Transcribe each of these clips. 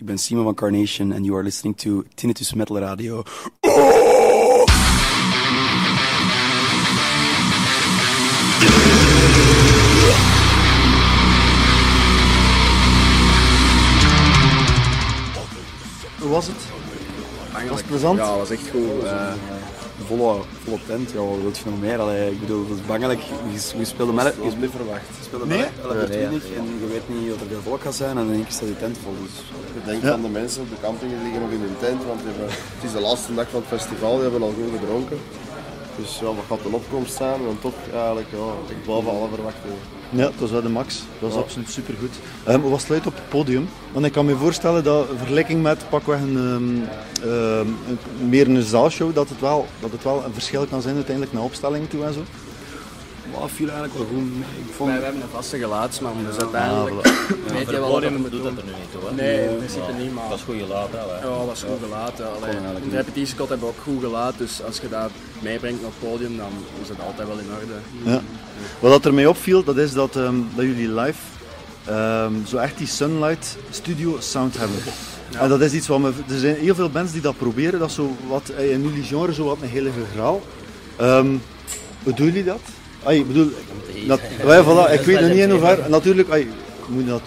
Ik ben Simon van Carnation and you are listening to Tinnitus Metal Radio. Hoe was het? Was het plezant? Ja, dat was echt goed. Eh, volle, volle tent, ja, wat wil je nog meer? Allee, ik bedoel, dat is bangelijk. Je, je speelde met je niet verwacht. speelde Nee? met 11 en je weet niet of er veel volk gaat zijn en in één keer staat die tent vol. Dus. Je denkt Ja. van de mensen op de camping die liggen nog in hun tent, want hebben, het is de laatste dag van het festival, die hebben al goed gedronken. Dus wat gaat de opkomst zijn? Dan toch eigenlijk, ja, ik boven alle verwachtingen. Ja, dat was wel de max. Dat was absoluut supergoed. Um, hoe was het luid op het podium? Want ik kan me voorstellen dat in vergelijking met pakweg een, ehm, ehm, een- meer een zaalshow, dat het, wel, dat het wel een verschil kan zijn uiteindelijk naar opstelling toe en zo. Maar viel eigenlijk wel goed. mee. Ik vond, Wij, we hebben een vaste geluidsman, dus uiteindelijk weet je wel wat moet doet doen. dat er nu niet toe. hè? Nee, in principe niet, maar Dat is goed gelaten. hè, hè. ja, dat was goed gelaten. Allee, in de repetitiekot hebben we ook goed gelaten, dus als je dat meebrengt naar het podium, dan is het altijd wel in orde. Ja. Wat dat er mij opviel, dat is dat, ehm, dat jullie live ehm, zo echt die Sunlight Studio sound hebben. En dat is iets wat me, er zijn heel veel bands die dat proberen, dat is zo wat eh, in jullie genre zo wat een heilige graal. Ehm hoe doen jullie dat? Ay, ik bedoel, dat, ja, voilà, ik weet nog niet in hoeverre, natuurlijk, ay, moet dat,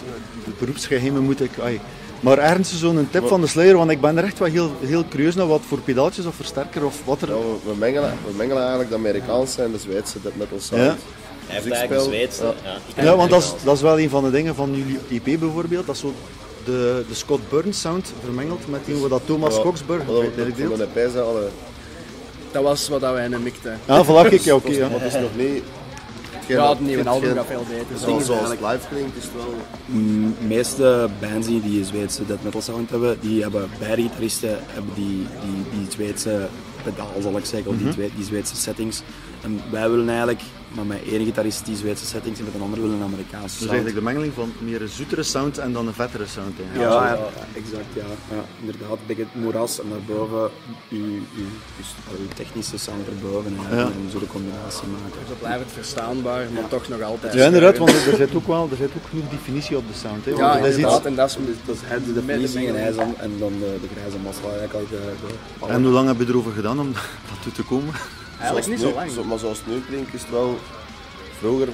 de beroepsgeheimen moet ik, ay, maar ergens zo'n tip van de sluier, want ik ben er echt wel heel, heel curieus naar wat voor pedaaltjes of versterker of wat er... Ja, we, we mengelen, we mengelen eigenlijk de Amerikaanse en de Zweedse death metal sound. Ja. Hij heeft ik eigenlijk een speel- Zweedse. ja. Ja. Ja, want dat is, dat is wel een van de dingen van jullie EP bijvoorbeeld. Dat is zo de, de Scott Burns sound vermengeld met die wat dat Thomas Ja, Coxburg wat we eigenlijk Van deelt. de EP zijn alle... Dat was wat wij in mikten. Ja, voilà, kijk, ja, oké. ja. Maar het is nog niet... Ja, het nieuwe album gaat veel beter. Zoals zoals het live klinkt, is het wel... de meeste bands die die Zweedse death metal sound hebben, die hebben beide gitaristen hebben die, die, die Zweedse pedaal zal ik zeggen, of die, twee- die Zweedse settings. En wij willen eigenlijk, maar met één gitarist die Zweedse settings en met een andere willen een Amerikaanse Dus sound. eigenlijk de mengeling van meer een zoetere sound en dan een vettere sound. Ja, ja, exact. Ja. Ja, inderdaad. Een beetje het moeras en daarboven uw, uw, uw technische sound erboven. En, Ja. en zo de combinatie maken. Zo blijft verstaanbaar, maar toch nog altijd. Ja, inderdaad, want er zit ook wel er zit ook genoeg definitie op de sound. Hè. Want Ja, dat is iets, en dat is Dat is de definitie en hij en dan de, de grijze massa. Eigenlijk al de, de, en hoe lang heb je erover gedaan om dat toe te komen? Eigenlijk niet Zoals zo nu- lang. zo- maar zoals het nu klinkt, is het wel... Vroeger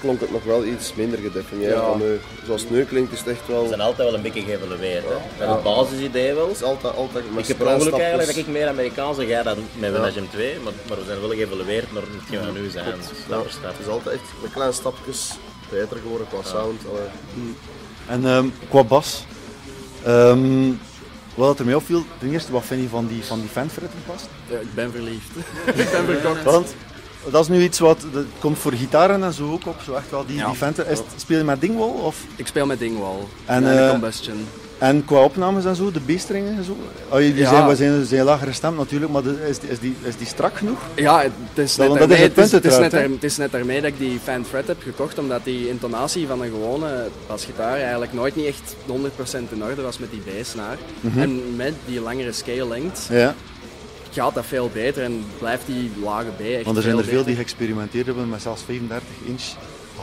klonk het nog wel iets minder gedefinieerd Ja. dan nu. Zoals het nu klinkt, is het echt wel... We zijn altijd wel een beetje geëvalueerd. Hè. Met het basisidee wel. Het is altijd, altijd met Ik heb per ongeluk eigenlijk dat ik meer Amerikaans jij dan met Vanagem 2, maar, maar we zijn wel geëvalueerd naar hetgeen we nu zijn. Stap voor stap. Het is altijd echt met kleine stapjes beter geworden qua sound. Allee. En ehm, qua bas, ehm, wat er mij opviel, ten eerste, wat vind je van die, van die fanfretten past? Ja, ik ben verliefd. ik ben verkocht. Want dat is nu iets wat dat komt voor gitaren en zo ook op. Zo echt wel die, Ja. die venten. Is, speel je met Dingwall? Of, Ik speel met Dingwall. En, En, Combustion. En qua opnames en zo, de beestringen en zo? Oh, die Ja. zijn, we zijn, zijn lagere stem natuurlijk, maar de- is, die- is, die, is die strak genoeg? Ja, het is Dat- net, het punt het, is, het, is net het is dat ik die Fan Fret heb gekocht, omdat die intonatie van een gewone basgitaar eigenlijk nooit niet echt 100% in orde was met die bassnaar. En met die langere scale length Ja, gaat dat veel beter en blijft die lage B echt want er zijn er veel die geëxperimenteerd hebben met zelfs 35 inch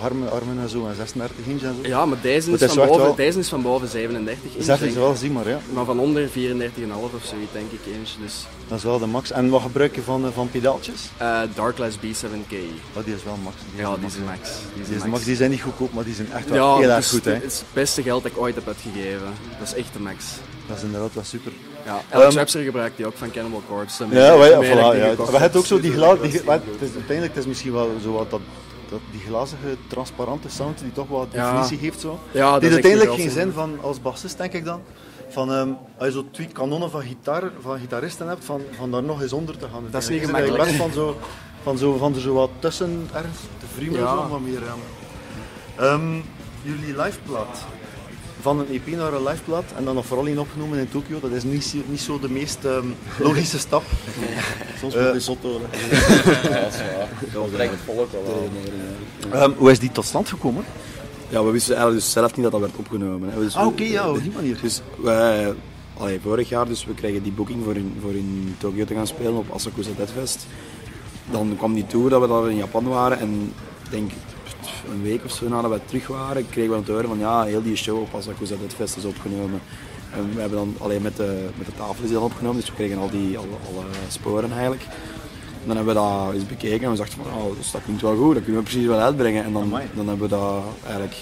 armen, armen en zo en 36 inch en zo. Ja, maar deze is, is van boven, wel- is van boven 37 inch. Ik ik. wel, zie maar ja. Maar van onder 34,5 of zoiets denk ik inch. Dus Dat is wel de max. En wat gebruik je van, eh, van pedaaltjes? eh Darkless B7K. Oh, die is wel max. Die Ja, is die is max. max. Die is is max. max. die zijn niet goedkoop, maar die zijn echt wel Ja, heel erg is, goed. Hè. het is het beste geld dat ik ooit heb uitgegeven. Dat is echt de max. Dat is inderdaad wel super. Ja, Alex Ehm, Webster gebruikt die ook van Cannibal Corpse. Ja, maar ja, Daarmee dat voilà, ik die ja. gekocht Maar je heb. hebt ook zo die glazen. Die, het is, uiteindelijk het is misschien wel zo wat dat, dat die glazige, transparante sound die toch wel Ja. definitie heeft. Zo. Ja, die uiteindelijk een geen zin van als bassist, denk ik dan. Van, ehm, als je zo twee kanonnen van, gitaar, van gitaristen hebt, van, van daar nog eens onder te gaan. Dat is niet gemakkelijk. best van zo, van, zo, van er zo wat tussen ergens te wriemelen, Ja. zo, maar meer. Ehm, jullie liveplaat. Van een EP naar een liveplaat en dan nog vooral in opgenomen in Tokio, dat is niet, zo- niet zo de meest ehm, logische stap. Soms moet je zot worden. Dat het volk wel. Ehm, hoe is die tot stand gekomen? Ja, we wisten eigenlijk dus zelf niet dat dat werd opgenomen. Hè. Dus Ah, oké, ja, op die manier. Dus wij, allee, vorig jaar, dus we kregen die boeking voor in, voor in Tokio te gaan spelen op Asakusa Death Fest. Dan kwam die tour dat we daar in Japan waren en ik denk een week of zo nadat we terug waren, kregen we aan te horen van ja, heel die show op Asakusa Death Fest is opgenomen. En we hebben dan alleen met de, met de tafel is die dan opgenomen, dus we kregen al die alle, alle sporen eigenlijk. En dan hebben we dat eens bekeken en we dachten van, oh, dus dat klinkt wel goed, dat kunnen we precies wel uitbrengen. En dan, Amai. dan hebben we dat eigenlijk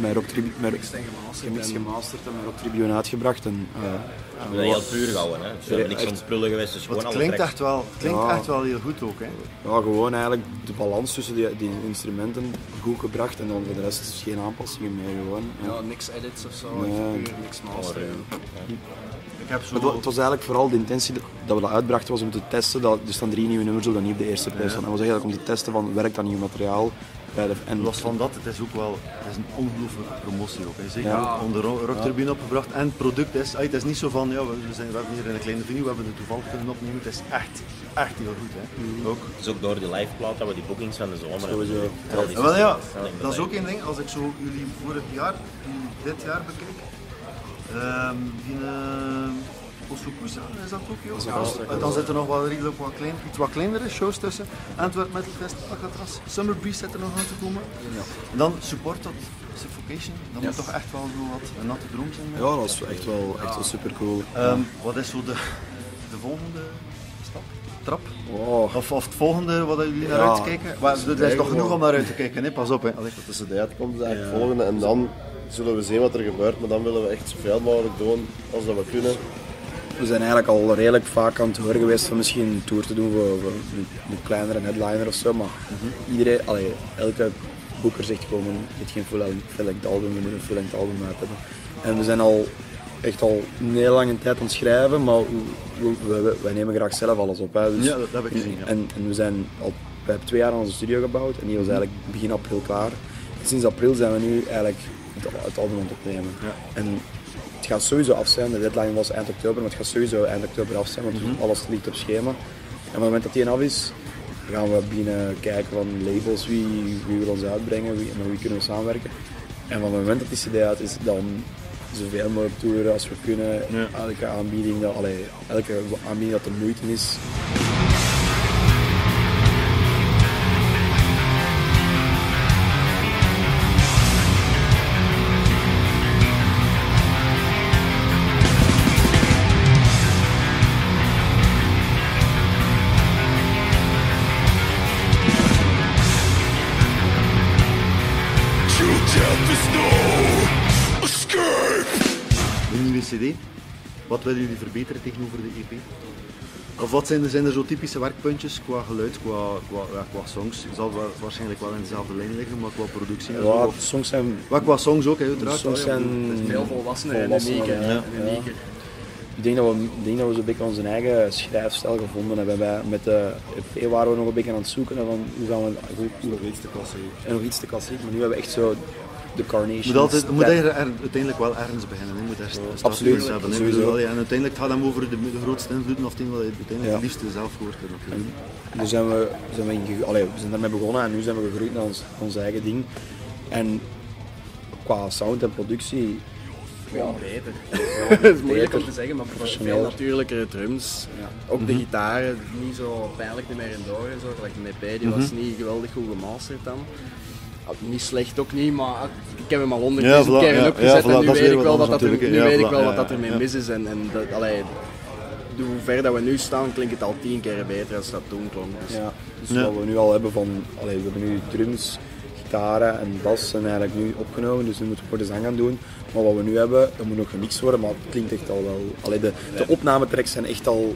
met Rock gemasterd gemasterd en met Rock Tribune uitgebracht. En, eh, We hebben dat heel puur gehouden. Hè. Dus we hebben niks echt. van het prullen geweest. Dus het klinkt, echt wel, klinkt Ja. echt wel heel goed ook. Hè. ja, gewoon eigenlijk de balans tussen die, die instrumenten goed gebracht en dan voor de rest geen aanpassingen meer gewoon. Ja. Ja, niks edits of zo, Nee. puur niks masteren. Ik heb zo... Het, wa- het was eigenlijk vooral de intentie dat we dat uitbrachten was om te testen. Dat, er staan drie nieuwe nummers op dat niet op de eerste plaats staan. En was eigenlijk om te testen van werkt dat nieuw materiaal bij de, en Los van dat, het is ook wel het is een ongelooflijke promotie ook. Hè. Zeker Ja. onder Ro- Rockturbine opgebracht. En het product is, ah, het is niet zo van, ja, we, zijn, we hebben hier een kleine venue, we hebben het toevallig kunnen opnemen. Het is echt, echt heel goed. Hè. Ook. Het is ook door die liveplaat dat we die bookings van de zomer Sowieso. hebben. Ja, wel ja, dat is ook één ding. Als ik zo jullie vorig jaar, dit jaar bekijk, ehm die uh, Osukusa, is dat ook joh? Ja, dan zitten er nog wel redelijk wat klein, iets wat kleinere shows tussen. Antwerp Metal Fest, Alcatraz, Summer Breeze zit er nog aan te komen. En dan support tot Suffocation, dat moet toch echt wel zo wat een natte droom zijn. Ja, dat was echt wel, echt wel super cool. Ehm, wat is zo de, de volgende stap? Trap? Wow. Of, of het volgende wat jullie naar Ja, uitkijken? Maar er is toch genoeg om naar uit te kijken, hè? pas op. Hè. Wat tussen de uitkomt is eigenlijk het volgende. En dan zullen we zien wat er gebeurt. Maar dan willen we echt zoveel mogelijk doen als dat we kunnen. We zijn eigenlijk al redelijk vaak aan het horen geweest van misschien een tour te doen voor, voor een, een kleinere headliner of zo. Maar iedereen, allee, elke boeker zegt gewoon, hebt geen full-length album, we moeten een full-length album uit hebben. En we zijn al echt al een hele lange tijd aan het schrijven, maar we, we- we- wij nemen graag zelf alles op. Hè. Dus, Ja, dat heb ik gezien, ja. En, en we zijn al, we hebben twee jaar aan onze studio gebouwd en die was eigenlijk begin april klaar. Sinds april zijn we nu eigenlijk het, het album aan het opnemen. En het gaat sowieso af zijn, de deadline was eind oktober, maar het gaat sowieso eind oktober af zijn, want Mhm. alles ligt op schema. En op het moment dat die af is, gaan we beginnen kijken van labels, wie, wie wil ons uitbrengen, wie, met wie kunnen we samenwerken. En van het moment dat die cd uit is, dan zoveel mogelijk toeren als we kunnen. Elke aanbieding, dat, allee, elke aanbieding dat de moeite is, Wat willen jullie verbeteren tegenover de EP? Of wat zijn er, zijn er zo typische werkpuntjes qua geluid, qua, qua, ja, qua songs? Het zal wel- waarschijnlijk wel in dezelfde lijn liggen, maar qua productie en zo. ja, songs zijn Maar qua songs ook, hè, uiteraard. Songs Ja, ja, zijn bedoel, Veel volwassener en unieker. ja. unieker. Ik denk dat we, ik denk dat we zo'n beetje onze eigen schrijfstijl gevonden hebben. Bij, met de EP waren we nog een beetje aan het zoeken van hoe gaan we hoe, hoe, Nog iets te klassiek. en nog iets te klassiek, maar nu hebben we echt zo de Carnation. Moet, altijd, er- uiteindelijk wel ergens beginnen. Je moet er absoluut, hebben. sowieso. Ja, En uiteindelijk gaat het hem over de, de grootste invloeden of ding wat je uiteindelijk Ja. het liefste zelf hoort. er natuurlijk. Dus zijn we, zijn we, allee, we zijn daarmee begonnen en nu zijn we gegroeid naar ons, ons eigen ding. En qua sound en productie, ja, Beter. Het is moeilijk om te zeggen, maar veel natuurlijkere drums. Ook de gitaren, niet zo pijnlijk meer in door en zo. De EP, die was niet geweldig goed gemasterd dan. Niet slecht ook niet, maar ik heb hem al honderdduizend Ja, voilà, keer ja, opgezet ja, voilà, en nu weet ik wel wat dat er, natuurlijk, nu ja, weet ik wel ja, wat dat ermee ja. mis is. En, en dat, allee, hoe ver dat we nu staan, klinkt het al tien keer beter als dat toen klonk. Dus ja, dus Ja. wat we nu al hebben van, allee, we hebben nu drums, gitaren en bas zijn eigenlijk nu opgenomen, dus nu moeten we voor de zang gaan doen. Maar wat we nu hebben, dat moet nog gemixt worden, maar het klinkt echt al wel. Allee, de, de opnametracks zijn echt al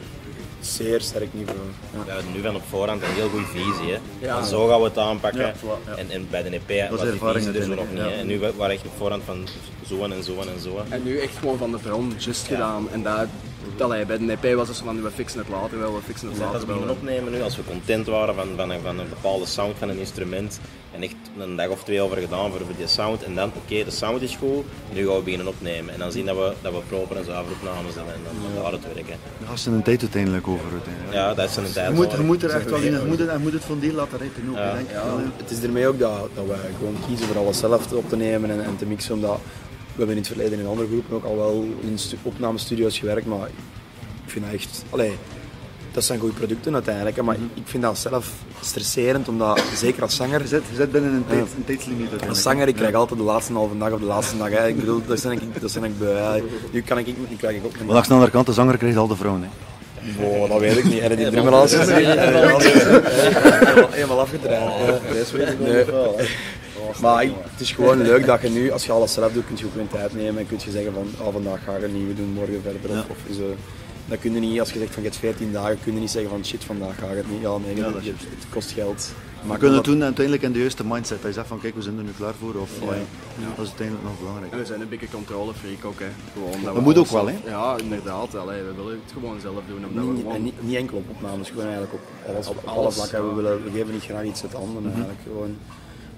zeer sterk niveau. Ja. We hebben nu van op voorhand een heel goede visie. Hè. Ja. En zo gaan we het aanpakken. Ja, en, en bij de EP was die ervaring visie er zo nog niet. En nu waren we echt op voorhand van zo en zo en zo. En nu echt gewoon van de bron, just gedaan. En dat, allee, bij de EP was het zo van, we fixen het later wel, we fixen het We zijn dat later beginnen wel. opnemen nu, als we content waren van, van, een, van een bepaalde sound van een instrument. En echt een dag of twee over gedaan voor, voor die sound. En dan, oké, de sound is goed, nu gaan we beginnen opnemen. En dan zien dat we, dat we proper en zuiver opnames hebben. En dan, dan gaat het werken. Daar gaat ze een tijd uiteindelijk over. Uiteindelijk. Ja, dat is een tijd. Je moet, je moet er echt wel in, je moet het, je moet het van deel laten rijpen ook. Ja. denk Ja, het is ermee ook dat, dat wij gewoon kiezen voor alles zelf op te nemen en, en te mixen. Omdat we hebben in het verleden in andere groepen ook al wel in stu- opnamestudio's gewerkt, maar ik vind dat echt... Allee, dat dat zijn goede producten uiteindelijk. hè, Maar ik vind dat zelf stresserend, omdat zeker als zanger. Je zit, je zit binnen een, tijd, een tijdslimiet Als zanger, ik krijg altijd de laatste halve dag of de laatste dag. Hè. Ik bedoel, dat zijn ik, dat zijn ik hè. Nu kan ik, nu krijg ik ook Maar langs de andere kant, de zanger krijgt al de vrouwen. Hè. Oh, dat weet ik niet. En die drummer als Eenmaal afgedraaid. Deze weet ik wel. Hè. Maar ik- het is gewoon leuk dat je nu, als je alles zelf doet, kun je ook een tijd nemen en kun je zeggen van oh, vandaag ga ik een nieuwe doen, morgen verder. Of, of zo. Dat kun je niet, als je zegt van je hebt 14 dagen, kun je niet zeggen van shit, vandaag ga ik het niet. Ja, nee, Ja, het, dat het kost geld. We Maar kunnen het doen uiteindelijk in de juiste mindset. Dat je zegt van kijk, we zijn er nu klaar voor. Of, allee, Dat is uiteindelijk nog belangrijk. En we zijn een beetje controlefreak ook, hè. Gewoon dat Dat moet alles ook wel, zelf- Ja, inderdaad. Allee, we willen het gewoon zelf doen. Omdat we Niet, gewoon... en niet, niet enkel op opnames, gewoon eigenlijk op alles, op alle vlakken. We, willen, we geven niet graag iets uit handen, eigenlijk gewoon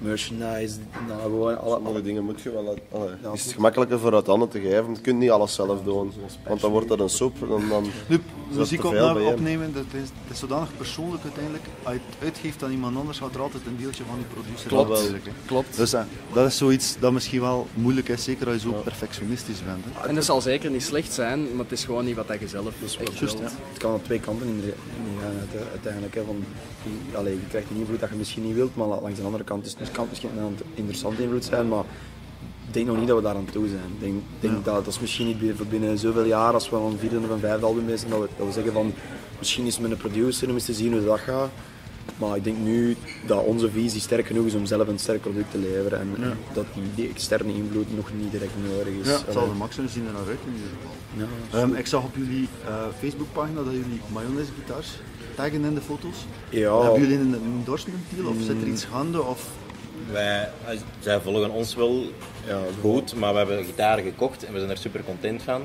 merchandise, nou, alle, Sommige dingen moet je wel... Ja. is het gemakkelijker voor uit handen te geven. Je kunt niet alles zelf doen. Want dan wordt dat een soep. Dan, dan muziek opnemen, dat is, dat is zodanig persoonlijk uiteindelijk. Als je het uitgeeft aan iemand anders, gaat er altijd een deeltje van die producer Klopt. hè. Klopt. Dus eh, dat is zoiets dat misschien wel moeilijk is, zeker als je zo perfectionistisch bent. Hè. En dat zal zeker niet slecht zijn, maar het is gewoon niet wat je zelf echt wilt. ja. Het kan op twee kanten in gaan uit- uiteindelijk. Hè, van, je, allee, je krijgt een invloed dat je misschien niet wilt, maar la- langs de andere kant is, het kan misschien een interessante invloed zijn, maar denk nog niet dat we daar aan toe zijn. Ik denk, denk dat, dat is misschien niet binnen, binnen zoveel jaar, als we een vierde of een vijfde album bezig zijn, dat we, dat we zeggen van misschien is met een producer om eens te zien hoe dat gaat. Maar ik denk nu dat onze visie sterk genoeg is om zelf een sterk product te leveren en dat die, die externe invloed nog niet direct nodig is. Ja, het zal de max zijn, we zien er naar uit in ieder geval. Ja. Ehm, ik zag op jullie eh, Facebookpagina dat jullie mayonaise gitaars taggen in de foto's. Ja. Hebben jullie een endorsement deal of zit er iets gaande? Of... Wij, zij volgen ons wel Ja, goed, maar we hebben gitaren gekocht en we zijn er super content van.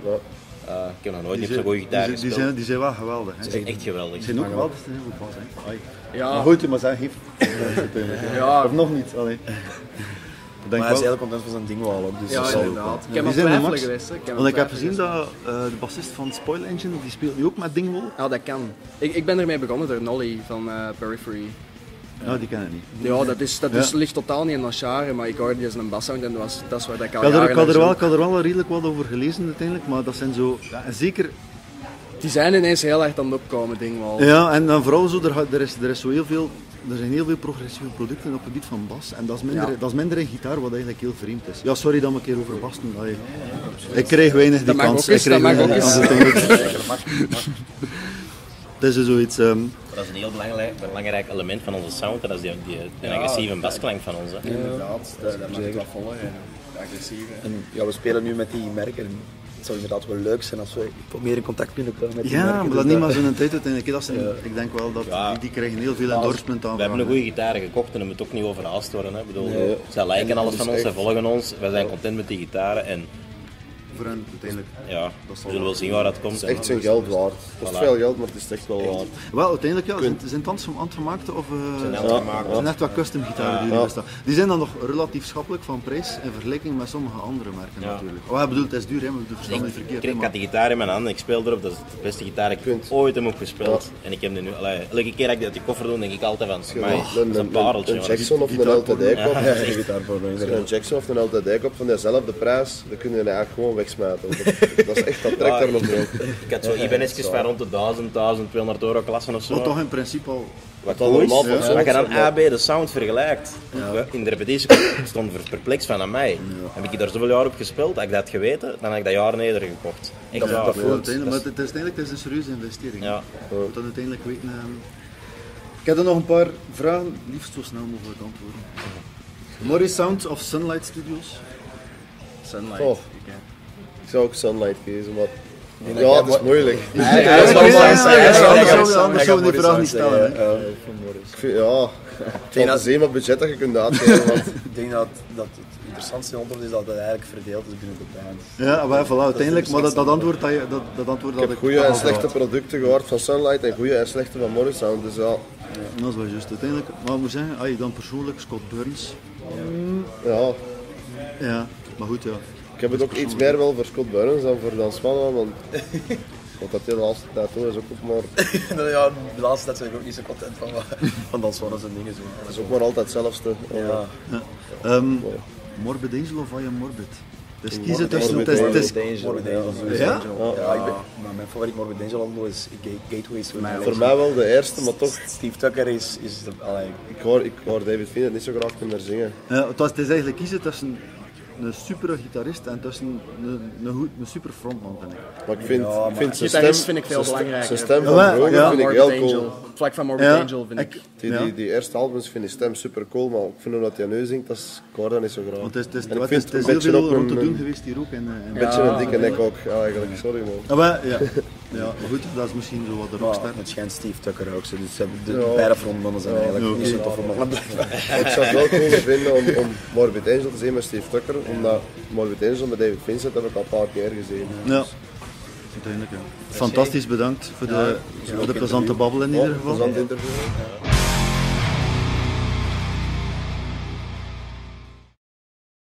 Eh, ik heb nog nooit Die op zo'n goede die, gitaar zijn- die, zijn, die zijn wel geweldig. Hè. Het is echt geweldig. Die zijn ook wel, dat is heel goed pas. Hè. Ja. Maar goed, maar zij heeft. Ja. Of nog niet. Allee. Ik denk Maar hij is heel content van zijn ding wel ook. Dus Ja, ook inderdaad. Ik Ja, heb zijn max. geweest. hè. Ik heb want ik heb gezien geweest. dat eh, de bassist van Spoil Engine, die speelt nu ook met Dingwall. Ja, dat kan. Ik, ik ben ermee begonnen door Nolly van eh, Periphery. Nou, die ken ik niet. Ja, dat, is, dat Ja. is, ligt totaal niet in genre, maar ik hoorde die een bassound en dat, was, dat is waar dat ik al Ik had, er, ik, had er wel, ik had er wel redelijk wat over gelezen uiteindelijk, maar dat zijn zo... Ja, en zeker... Die zijn ineens heel erg aan het opkomen, ding wel. Ja, en dan vooral zo, er, er, is, er, is zo heel veel, er zijn heel veel progressieve producten op het gebied van bas. En dat is minder, Ja. dat is minder in gitaar, wat eigenlijk heel vreemd is. Ja, sorry dat we een keer over bas. Allee. Ik kreeg weinig die Dat mag kans. ook eens, ik kreeg dat mag weinig ook eens. is zoiets... ehm, Dat is een heel belangrijk, belangrijk element van onze sound, en dat is die, die, die agressieve basklank van ons. Hè. Inderdaad, dat, dat mag ik wel volgen. Agressief. hè. En ja, we spelen nu met die merken. Het zou inderdaad wel leuk zijn als we meer in contact kunnen komen met die ja, merken. maar Dus dat niet maar zo'n tijd uiteindelijk. Dat zijn, Ja. Ik denk wel dat Ja. die, die krijgen heel veel endorsement aan. We hebben een goede gitaar gekocht en dat moet ook niet overhaast worden. Hè. Ik bedoel, Nee. Zij liken alles dat van ons, zij volgen ons, wij zijn content met die gitaren en Voor hen uiteindelijk. ja, Dat we zal zullen wel. zien waar dat komt. Het is echt zijn geld waard. Het kost Voilà. veel geld, maar het is echt wel waard. Wel, uiteindelijk ja, zijn, zijn het handgemaakte of eh, Zijn zijn, handgemaakt. echt wat custom gitaren die Ja. jullie bestaan. Die zijn dan nog relatief schappelijk van prijs in vergelijking met sommige andere merken Ja. natuurlijk. Oh, ik bedoel, het is duur, hè, maar we verstaan Ik, niet verkeerd. ik, ik maar- had die gitaar in mijn handen, ik speel erop, dat is de beste gitaar die ik Kunt. ooit heb opgespeeld. En ik heb die nu, allee, elke keer dat ik die uit die koffer doe, denk ik altijd van, Een, "Amai, dat is een een, pareltje. een man." Jackson of een. LTD-kop. Een Jackson of een LTD-kop van dezelfde prijs, dan kun je eigenlijk gewoon wegsmijten. Dat, dat is echt, dat trekt er nog. Ik had zo Ibanezjes van rond de 1000, 1200 euro klassen of zo. Wat toch in principe al... Wat dan cool normaal ja. Maar je dan AB de sound vergelijkt. We- In de repetitie stond perplex van aan mij. Heb ik daar zoveel jaar op gespeeld, had ik dat geweten, dan had ik dat jaar eerder gekocht. Echt Dat, dat voelt uiteindelijk, maar het is uiteindelijk het is een serieuze investering. Ja. Je moet dat uiteindelijk weten. ehm. Ik heb er nog een paar vragen, liefst zo snel mogelijk antwoorden. Morris Sound of Sunlight Studios? Sunlight. Oh. Ik zou ook Sunlight kiezen, maar ja, het is moeilijk. Hij is Ja, wel ja, ja, ja, is anders zou- die vraag niet stellen, ja. Ik vind, ja, het wat budget dat je kunt uitgeven. Want Ik denk dat, dat het interessantste antwoord is dat het eigenlijk verdeeld is binnen de band. Ja, maar voilà, uiteindelijk, maar dat, dat antwoord dat je, dat, dat antwoord ik dat heb ik goede en slechte producten gehoord van Sunlight en goede en slechte van Morris Sound. Dus ja, Dat is wel juist. Uiteindelijk, maar ik moet zeggen, als je dan persoonlijk Scott Burns, ja, ja, maar goed ja. Ik heb het ook iets meer wel voor Scott Burns dan voor Dan Spanna, want wat dat de laatste tijd doet is ook nog maar, ja, de laatste tijd ben ik ook niet zo content van, van dat soort en dingen. Zo. is ook maar altijd hetzelfde. Ja. ja. Ehm, Morbid Angel of I Am Morbid? Dus kiezen tussen... Het is, het is, Morbid Angel. Ja? Ja, ja, ik ben, maar mijn favoriet Morbid Angel is Ga- Gateways. Voor mij wel de eerste, maar toch, Steve Tucker is, is de, allee, ik hoor, ik hoor David Finnet niet zo graag kunnen zingen. Ja, het, was, het is eigenlijk kiezen tussen een super gitarist en tussen een, een, goed, een super frontman, vind ik. Maar ik vind, Ja, ik maar vind zijn stem, vind ik veel belangrijker. Zijn stem van ja. vind ik heel cool. Vlak van Morbid Ja, Angel vind ik. ik- Die, ja. die, die eerste albums vind ik stem super cool, maar ik vind hem dat hij nu zingt, dat is, ik hoor dat niet zo graag. Want het is, het is, En ik wat vind is, het is heel veel rond te een- doen geweest hier ook. En, en, Een beetje een dikke nek ook, ja, eigenlijk, sorry man. Ah, maar, ja. ja, maar goed, dat is misschien zo wat de rockster. het schijnt Steve Tucker ook. zo, Dus ze hebben de, Ja. beide frontmannen zijn eigenlijk Ja, niet zo toffe mannen. Ik zou het wel cool vinden om, om Morbid Angel te zien met Steve Tucker, omdat Morbid Angel met David Vincent heb ik al een paar keer gezien. Ja. Uiteindelijk, ja. Fantastisch bedankt voor de, voor de plezante babbel in ieder geval.